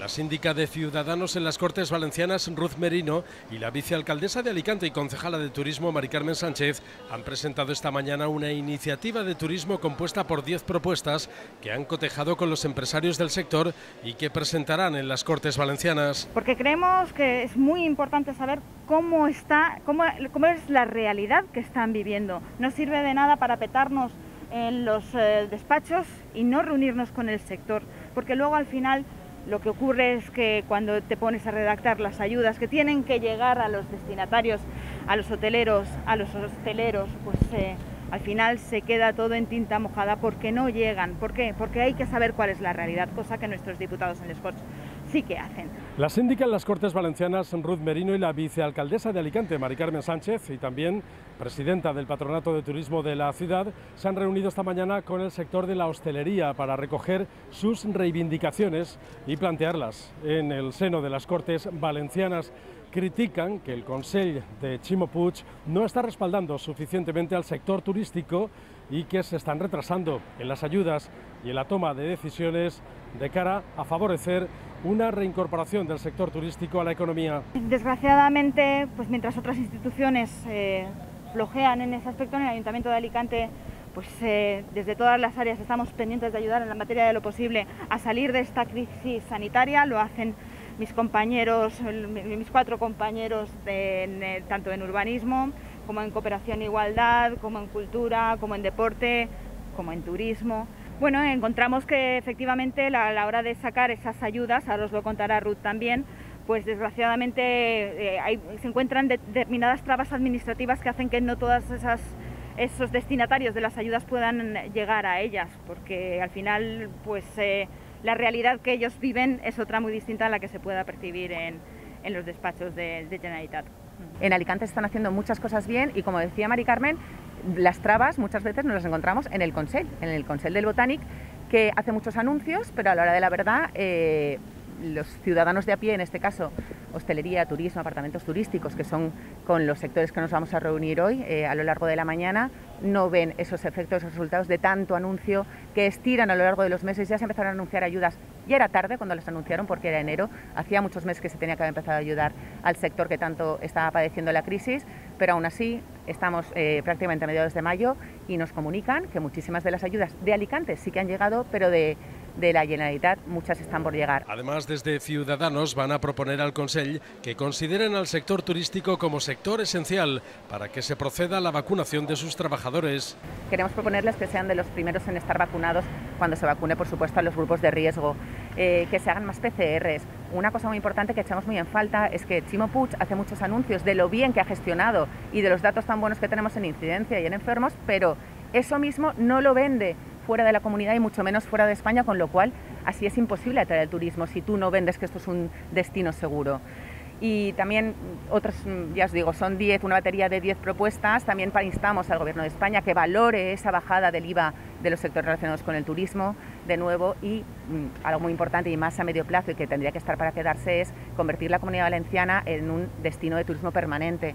La síndica de Ciudadanos en las Cortes Valencianas, Ruth Merino, y la vicealcaldesa de Alicante y concejala de Turismo, Mari Carmen Sánchez, han presentado esta mañana una iniciativa de turismo compuesta por 10 propuestas que han cotejado con los empresarios del sector y que presentarán en las Cortes Valencianas. Porque creemos que es muy importante saber cómo, está, cómo, es la realidad que están viviendo. No sirve de nada para petarnos en los eh, despachos y no reunirnos con el sector, porque luego al final lo que ocurre es que cuando te pones a redactar las ayudas que tienen que llegar a los destinatarios, a los hoteleros, a los hosteleros, pues eh, al final se queda todo en tinta mojada porque no llegan. ¿Por qué? Porque hay que saber cuál es la realidad, cosa que nuestros diputados en el Sports sí que hacen. La síndica en las Cortes Valencianas, Ruth Merino, y la vicealcaldesa de Alicante, Mari Carmen Sánchez, y también presidenta del Patronato de Turismo de la ciudad, se han reunido esta mañana con el sector de la hostelería para recoger sus reivindicaciones y plantearlas en el seno de las Cortes Valencianas critican que el Consell de Chimo Puig no está respaldando suficientemente al sector turístico y que se están retrasando en las ayudas y en la toma de decisiones de cara a favorecer una reincorporación del sector turístico a la economía. Desgraciadamente, pues mientras otras instituciones eh, flojean en ese aspecto, en el Ayuntamiento de Alicante pues eh, desde todas las áreas estamos pendientes de ayudar en la materia de lo posible a salir de esta crisis sanitaria, lo hacen mis compañeros, mis cuatro compañeros, tanto en urbanismo como en cooperación e igualdad, como en cultura, como en deporte, como en turismo. Bueno, encontramos que efectivamente a la hora de sacar esas ayudas, ahora os lo contará Ruth también, pues desgraciadamente eh, se encuentran determinadas trabas administrativas que hacen que no esas esos destinatarios de las ayudas puedan llegar a ellas, porque al final pues eh, la realidad que ellos viven es otra muy distinta a la que se pueda percibir en, en los despachos de, de Generalitat. En Alicante están haciendo muchas cosas bien y como decía Mari Carmen, las trabas muchas veces nos las encontramos en el Consell, en el Consell del Botanic, que hace muchos anuncios, pero a la hora de la verdad eh, los ciudadanos de a pie, en este caso hostelería, turismo, apartamentos turísticos, que son con los sectores que nos vamos a reunir hoy eh, a lo largo de la mañana, no ven esos efectos, esos resultados de tanto anuncio que estiran a lo largo de los meses. Ya se empezaron a anunciar ayudas, ya era tarde cuando las anunciaron porque era enero, hacía muchos meses que se tenía que haber empezado a ayudar al sector que tanto estaba padeciendo la crisis, pero aún así estamos eh, prácticamente a mediados de mayo y nos comunican que muchísimas de las ayudas de Alicante sí que han llegado, pero de de la Generalitat, muchas están por llegar. Además, desde Ciudadanos van a proponer al Consell que consideren al sector turístico como sector esencial para que se proceda a la vacunación de sus trabajadores. Queremos proponerles que sean de los primeros en estar vacunados cuando se vacune, por supuesto, a los grupos de riesgo, eh, que se hagan más PCRs. Una cosa muy importante que echamos muy en falta es que Chimo Puig hace muchos anuncios de lo bien que ha gestionado y de los datos tan buenos que tenemos en incidencia y en enfermos, pero eso mismo no lo vende fuera de la comunidad y mucho menos fuera de España, con lo cual así es imposible atraer el turismo si tú no vendes que esto es un destino seguro. Y también otros, ya os digo, son 10, una batería de 10 propuestas. También instamos al Gobierno de España que valore esa bajada del IVA de los sectores relacionados con el turismo, de nuevo, y mm, algo muy importante y más a medio plazo y que tendría que estar para quedarse es convertir la Comunidad Valenciana en un destino de turismo permanente.